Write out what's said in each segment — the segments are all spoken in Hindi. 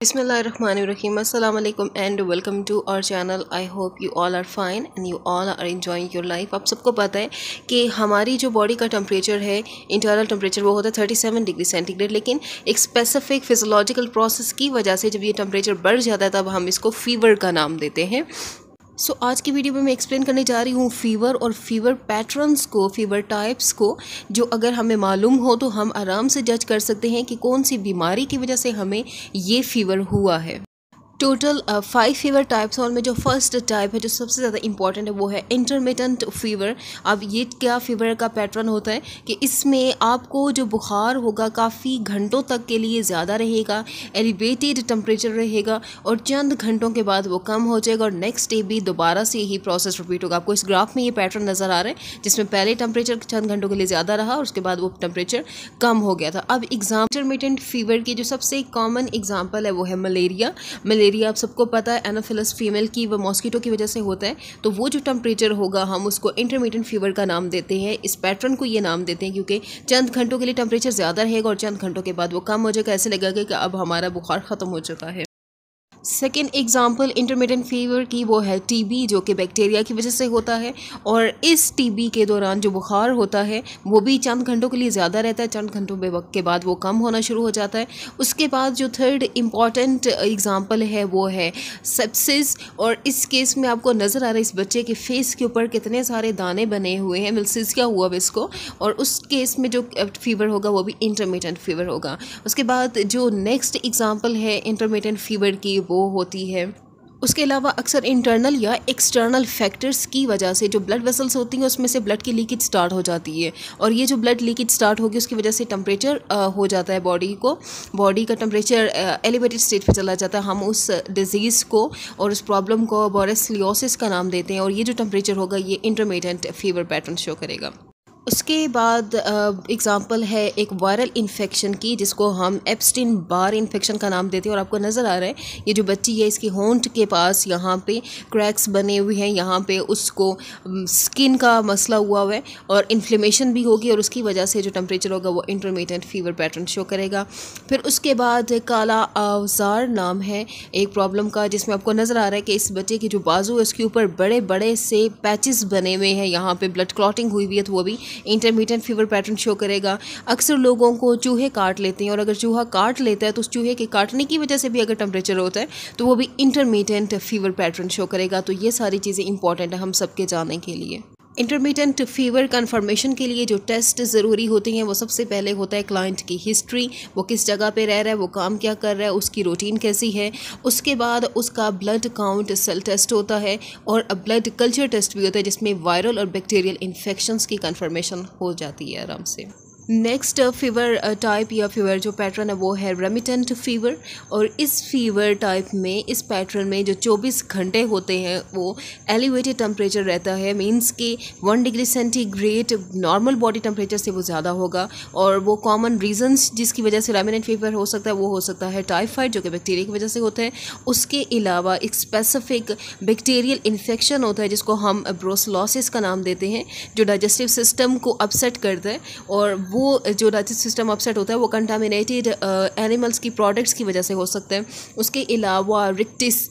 बिसमीम अल्लाम and welcome to our channel. I hope you all are fine and you all are enjoying your life. आप सबको पता है कि हमारी जो बॉडी का टेम्परेचर है, इंटरनल टेम्परेचर वो होता है 37 डिग्री सेंटीग्रेड, लेकिन एक स्पेसिफिक फिजोलॉजिकल प्रोसेस की वजह से जब यह टेम्परेचर बढ़ जाता है, तब हम इसको फीवर का नाम देते हैं। सो so, आज की वीडियो में मैं एक्सप्लेन करने जा रही हूँ फीवर और फीवर पैटर्न्स को फीवर टाइप्स को जो अगर हमें मालूम हो तो हम आराम से जज कर सकते हैं कि कौन सी बीमारी की वजह से हमें ये फीवर हुआ है। टोटल फाइव फीवर टाइप्स और में जो फ़र्स्ट टाइप है, जो सबसे ज़्यादा इंपॉर्टेंट है, वो है इंटरमीडियंट फीवर अब ये क्या फीवर का पैटर्न होता है? कि इसमें आपको जो बुखार होगा, काफ़ी घंटों तक के लिए ज़्यादा रहेगा एलिवेटेड टेम्परेचर रहेगा और चंद घंटों के बाद वो कम हो जाएगा और नेक्स्ट डे भी दोबारा से यही प्रोसेस रिपीट होगा। आपको इस ग्राफ में ये पैटर्न नज़र आ रहा है, जिसमें पहले टेम्परेचर चंद घंटों के लिए ज़्यादा रहा और उसके बाद वो टेम्परेचर कम हो गया था। अब एग्ज़ाम इंटरमीडियंट फीवर की जो सबसे कॉमन एग्ज़ाम्पल है, वो है मलेरिया मलेरिया मलेरिया आप सबको पता है एनाफिलस फीमेल की व मॉस्किटो की वजह से होता है तो वो जो टेम्परेचर होगा, हम उसको इंटरमीडियट फीवर का नाम देते हैं। इस पैटर्न को ये नाम देते हैं, क्योंकि चंद घंटों के लिए टेम्परेचर ज़्यादा रहेगा और चंद घंटों के बाद वो कम हो जाएगा। ऐसे लगेगा कि अब हमारा बुखार ख़त्म हो चुका है। सेकेंड एग्ज़ाम्पल इंटरमीडियट फीवर की वो है टीबी जो कि बैक्टीरिया की वजह से होता है। और इस टीबी के दौरान जो बुखार होता है, वो भी चंद घंटों के लिए ज़्यादा रहता है। चंद घंटों में वक्त के बाद वो कम होना शुरू हो जाता है। उसके बाद जो थर्ड इंपॉर्टेंट एग्ज़ाम्पल है, वो है सेप्सिस और इस केस में आपको नज़र आ रहा है इस बच्चे के फेस के ऊपर कितने सारे दाने बने हुए हैं। मिलसिस क्या हुआ इसको? और उस केस में जो फीवर होगा, वो भी इंटरमीडियंट फीवर होगा। उसके बाद जो नेक्स्ट एग्ज़ाम्पल है इंटरमीडियंट फीवर की वो होती है। उसके अलावा अक्सर इंटरनल या एक्सटर्नल फैक्टर्स की वजह से जो ब्लड वेसल्स होती हैं, उसमें से ब्लड की लीकेज स्टार्ट हो जाती है। और ये जो ब्लड लीकेज स्टार्ट होगी, उसकी वजह से टम्परेचर हो जाता है बॉडी को। बॉडी का टम्परेचर एलिवेटेड स्टेज पे चला जाता है। हम उस डिज़ीज़ को और उस प्रॉब्लम को बोरेसलियोसिस का नाम देते हैं। और ये जो टम्परेचर होगा, ये इंटरमीडियंट फीवर पैटर्न शो करेगा। उसके बाद एग्ज़ाम्पल है एक वायरल इन्फेक्शन की, जिसको हम एप्स्टिन बार इन्फेक्शन का नाम देते हैं और आपको नज़र आ रहा है, ये जो बच्ची है, इसकी होंट के पास यहाँ पे क्रैक्स बने हुए हैं, यहाँ पे उसको स्किन का मसला हुआ हुआ है और इन्फ्लेमेशन भी होगी और उसकी वजह से जो टेम्परेचर होगा वो इंटरमीडियट फीवर पैटर्न शो करेगा। फिर उसके बाद काला अवजार नाम है एक प्रॉब्लम का, जिसमें आपको नज़र आ रहा है कि इस बच्चे की जो बाजू है, उसके ऊपर बड़े बड़े से पैचेस बने हुए हैं, यहाँ पर ब्लड क्लॉटिंग हुई हुई है तो वो भी इंटरमीडियट फीवर पैटर्न शो करेगा। अक्सर लोगों को चूहे काट लेते हैं और अगर चूहा काट लेता है तो उस चूहे के काटने की वजह से भी अगर टेम्परेचर होता है तो वो भी इंटरमीडियट फीवर पैटर्न शो करेगा। तो ये सारी चीज़ें इंपॉर्टेंट हैं हम सबके जाने के लिए। इंटरमीडियंट फीवर कन्फर्मेशन के लिए जो टेस्ट ज़रूरी होते हैं, वो सबसे पहले होता है क्लाइंट की हिस्ट्री वो किस जगह पे रह रहा है, वो काम क्या कर रहा है, उसकी रूटीन कैसी है। उसके बाद उसका ब्लड काउंट सेल टेस्ट होता है और ब्लड कल्चर टेस्ट भी होता है, जिसमें वायरल और बैक्टीरियल इन्फेक्शन की कन्फर्मेशन हो जाती है आराम से। नेक्स्ट फीवर टाइप या फीवर जो पैटर्न है वो है रेमिटेंट फीवर और इस फीवर टाइप में, इस पैटर्न में जो 24 घंटे होते हैं, वो एलिवेटेड टेम्परेचर रहता है मींस कि one degree centigrade normal body temperature से वो ज़्यादा होगा और वो कॉमन रीजंस जिसकी वजह से रेमिनेंट फीवर हो सकता है, वो हो सकता है टाइफाइड जो कि बैक्टीरिया की वजह से होता है। उसके अलावा एक स्पेसिफिक बैक्टीरियल इन्फेक्शन होता है, जिसको हम ब्रोसलॉसिस का नाम देते हैं, जो डाइजेस्टिव सिस्टम को अपसेट करता है और वो वो जो डाइजेस्ट सिस्टम अपसेट होता है, वो कंटामिनेटेड एनिमल्स की प्रोडक्ट्स की वजह से हो सकते हैं। उसके अलावा रिक्टिस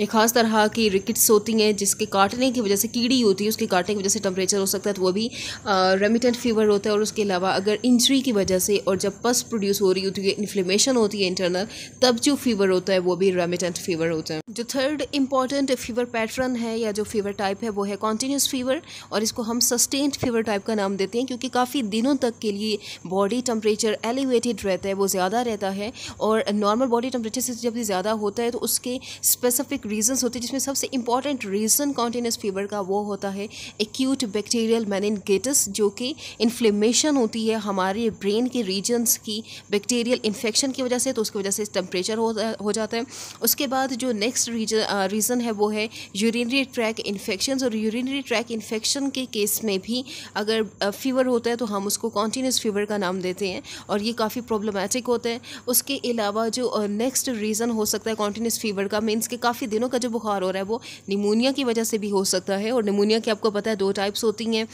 एक ख़ास तरह की रिक्ट्स होती हैं, जिसके काटने की वजह से कीड़ी होती है, उसके काटने की वजह से टेम्परेचर हो सकता है तो वो भी रेमिटेंट फीवर होता है। और उसके अलावा अगर इंजरी की वजह से और जब पस प्रोड्यूस हो रही होती है इन्फ्लेमेशन होती है इंटरनल तब जो फीवर होता है, वो भी रेमिटेंट फीवर होता है। जो थर्ड इंपॉर्टेंट फीवर पैटर्न है, या जो फीवर टाइप है, वो है कॉन्टीन्यूस फीवर और इसको हम सस्टेंड फीवर टाइप का नाम देते हैं, क्योंकि काफ़ी दिनों तक के लिए बॉडी टेम्परेचर एलिवेटेड रहता है वो ज़्यादा रहता है और नॉर्मल बॉडी टेम्परेचर से जब ज़्यादा होता है तो उसके स्पेसिफिक रीजंस होते हैं जिसमें सबसे इंपॉर्टेंट रीज़न कॉन्टीन्यूस फीवर का वो होता है एक्यूट बैक्टीरियल मैनिनगेटस जो कि इन्फ्लेमेशन होती है हमारे ब्रेन के रीजन्स की बैक्टीरियल इन्फेक्शन की वजह से तो उसकी वजह से टेम्परेचर हो, हो जाता है। उसके बाद जो नेक्स्ट रीजन रीज़न है वो है यूरिनरी ट्रैक इन्फेक्शन और यूरिनरी ट्रैक इन्फेक्शन के केस में भी अगर फीवर होता है तो हम उसको कौन कॉन्टीन्यूस फीवर का नाम देते हैं और ये काफ़ी प्रॉब्लमेटिक होता है। उसके अलावा जो नेक्स्ट रीज़न हो सकता है कॉन्टीन्यूस फीवर का मीन्स के काफ़ी दिनों का जो बुखार हो रहा है, वो निमोनिया की वजह से भी हो सकता है। और निमोनिया की आपको पता है दो टाइप्स होती हैं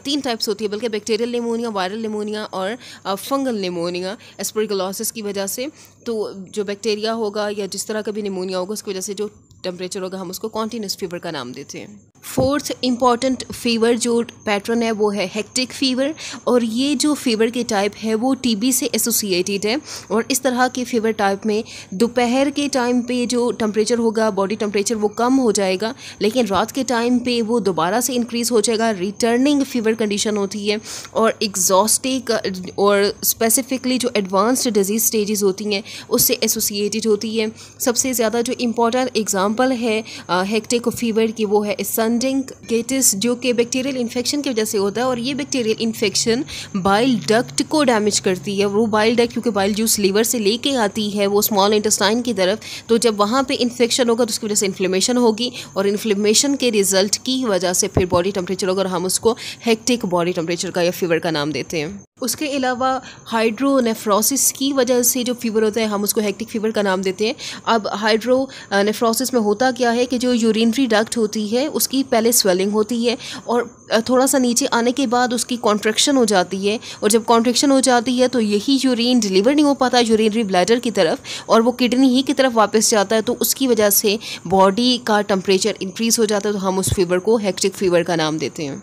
तीन टाइप्स होती है, बल्कि बैक्टीरियल निमोनिया वायरल निमोनिया और फंगल निमोनिया एस्परिकलोसिस की वजह से। तो जो बैक्टीरिया होगा या जिस तरह का भी निमोनिया होगा, उसकी वजह से जो टेम्परेचर होगा, हम उसको कॉन्टीन्यूस फीवर का नाम देते हैं। फोर्थ इंपॉर्टेंट फीवर जो पैटर्न है वो है हेक्टिक फीवर और ये जो फीवर के टाइप है वो टीबी से एसोसिएटेड है और इस तरह के फीवर टाइप में दोपहर के टाइम पे जो टेम्परेचर होगा बॉडी टम्परेचर वो कम हो जाएगा, लेकिन रात के टाइम पे वो दोबारा से इंक्रीज़ हो जाएगा रिटर्निंग फीवर कंडीशन होती है और एग्जॉस्टिक और स्पेसिफिकली जो एडवांस्ड डिज़ीज़ स्टेजेस होती हैं, उससे एसोसिएटेड होती है। सबसे ज़्यादा जो इंपॉर्टेंट एग्ज़ाम्पल है हेक्टिक फीवर की वो है सन गेटिस जो कि बैक्टीरियल इन्फेक्शन की वजह से होता है और ये बैक्टीरियल इन्फेक्शन बाइल डक्ट को डैमेज करती है। वो बाइल डक्ट क्योंकि बाइल जूस लीवर से लेके आती है, वो स्मॉल इंटेस्टाइन की तरफ़। तो जब वहाँ पे इन्फेक्शन होगा तो उसकी वजह से इन्फ्लेमेशन होगी और इन्फ्लेमेशन के रिज़ल्ट की वजह से फिर बॉडी टेम्परेचर होगा और हम उसको हेक्टिक बॉडी टेम्परेचर का या फीवर का नाम देते हैं। उसके अलावा हाइड्रोनेफ्रोसिस की वजह से जो फीवर होता है, हम उसको हेक्टिक फीवर का नाम देते हैं। अब हाइड्रोनेफ्रोसिस में होता क्या है कि जो यूरिनरी डक्ट होती है, उसकी पहले स्वेलिंग होती है और थोड़ा सा नीचे आने के बाद उसकी कॉन्ट्रेक्शन हो जाती है और जब कॉन्ट्रेक्शन हो जाती है तो यही यूरिन डिलीवर नहीं हो पाता यूरिनरी ब्लैडर की तरफ़ और वो किडनी ही की तरफ़ वापस जाता है तो उसकी वजह से बॉडी का टम्परेचर इंक्रीज़ हो जाता है तो हम उस फीवर को हेक्टिक फीवर का नाम देते हैं।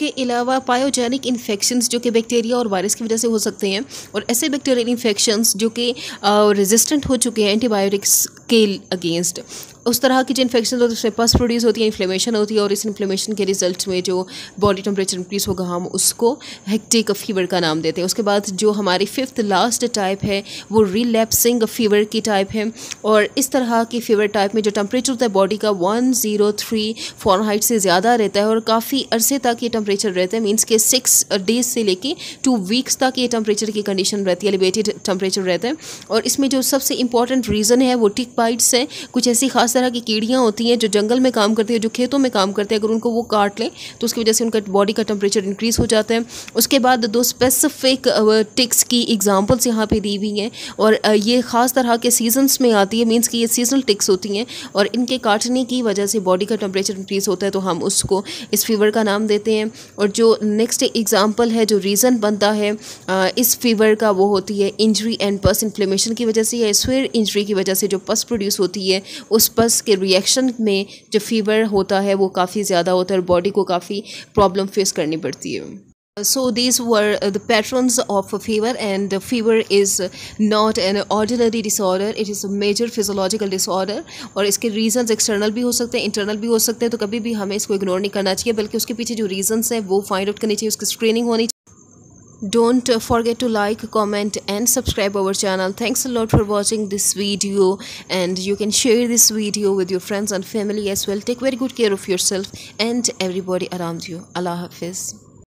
उसके अलावा पायोजेनिक इन्फेक्शंस जो कि बैक्टीरिया और वायरस की वजह से हो सकते हैं और ऐसे बैक्टीरियल इन्फेक्शंस जो कि रेजिस्टेंट हो चुके हैं एंटीबायोटिक्स के अगेंस्ट। उस तरह की जो इन्फेक्शन होती है, उसमें पस प्रोड्यूस होती है इन्फ्लेमेशन होती है और इस इन्फ्लेमेशन के रिज़ल्ट में जो बॉडी टेम्परेचर इंक्रीज होगा, हम उसको हेक्टिक फीवर का नाम देते हैं। उसके बाद जो हमारी फिफ्थ लास्ट टाइप है, वो रिलैप्सिंग फीवर की टाइप है और इस तरह की फीवर टाइप में जो टेम्परेचर होता है बॉडी का वन ज़ीरो थ्री फॉरहाइट से ज़्यादा रहता है और काफ़ी अरसे तक ये टेम्परेचर रहता है। मीन्स के सिक्स डेज़ से लेके टू वीक्स तक ये टेम्परेचर की कंडीशन रहती है एलिवेटेड टेम्परेचर रहता है। और इसमें जो सबसे इंपॉर्टेंट रीज़न है, वो टिक बाइट्स है। कुछ ऐसी खास खास तरह की कीड़ियाँ होती हैं जो जंगल में काम करती है, जो खेतों में काम करते हैं। अगर उनको वो काट लें तो उसकी वजह से उनका बॉडी का टेम्परेचर इंक्रीज़ हो जाता है। उसके बाद दो स्पेसिफिक टिक्स की एग्जाम्पल्स यहाँ पर दी हुई हैं। और ये ख़ास तरह के सीजन्स में आती है मीन्स कि ये सीजनल टिक्स होती हैं। और इनके काटने की वजह से बॉडी का टेम्परेचर इंक्रीज़ होता है तो हम उसको इस फीवर का नाम देते हैं। और जो नेक्स्ट एग्ज़ाम्पल है, जो रीज़न बनता है इस फीवर का वो होती है इंजरी एंड पस इन्फ्लेमेशन की वजह से या स्वेयर इंजरी की वजह से जो पस प्रोड्यूस होती है, उस बस के रिएक्शन में जो फीवर होता है वो काफ़ी ज़्यादा होता है और बॉडी को काफ़ी प्रॉब्लम फेस करनी पड़ती है so these were the patterns of fever and fever is not an ordinary disorder it is a major physiological disorder और इसके reasons external भी हो सकते हैं internal भी हो सकते हैं तो कभी भी हमें इसको ignore नहीं करना चाहिए बल्कि उसके पीछे जो reasons हैं वो find out करनी चाहिए उसकी screening होनी don't uh, forget to like comment and subscribe our channel. Thanks a lot for watching this video. And you can share this video with your friends and family as well. Take very good care of yourself and everybody around you. Allah hafiz